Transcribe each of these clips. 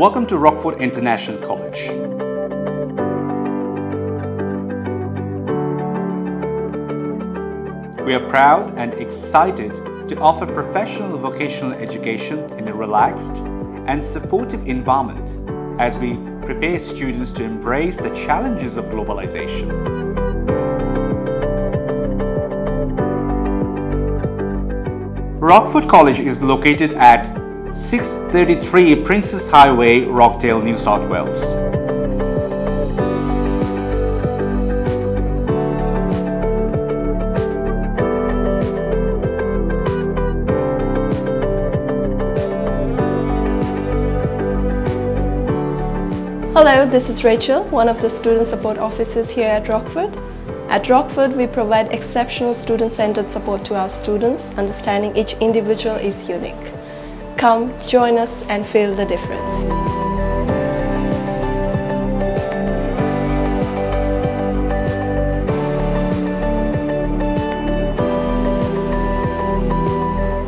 Welcome to Rockford International College. We are proud and excited to offer professional vocational education in a relaxed and supportive environment as we prepare students to embrace the challenges of globalization. Rockford College is located at 633 Princes Highway, Rockdale, New South Wales. Hello, this is Rachel, one of the student support officers here at Rockford. At Rockford, we provide exceptional student-centered support to our students, understanding each individual is unique. Come, join us and feel the difference.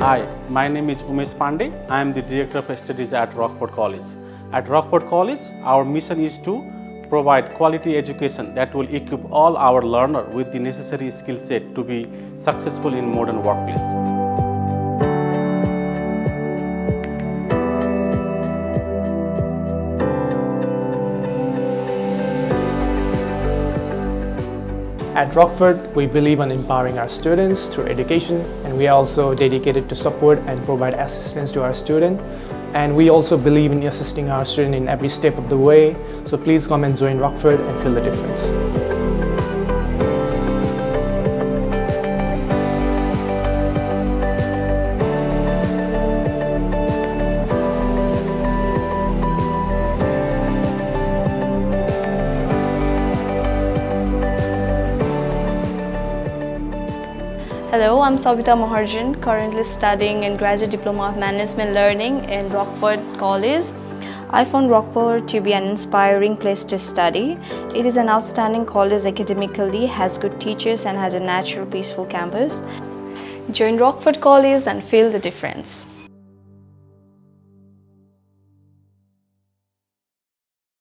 Hi, my name is Umesh Pandey. I am the Director of Studies at Rockford College. At Rockford College, our mission is to provide quality education that will equip all our learners with the necessary skill set to be successful in modern workplace. At Rockford, we believe in empowering our students through education and we are also dedicated to support and provide assistance to our student. And we also believe in assisting our student in every step of the way. So please come and join Rockford and feel the difference. Hello, I'm Savita Maharjan, currently studying in Graduate Diploma of Management Learning in Rockford College. I found Rockford to be an inspiring place to study. It is an outstanding college academically, has good teachers and has a natural peaceful campus. Join Rockford College and feel the difference.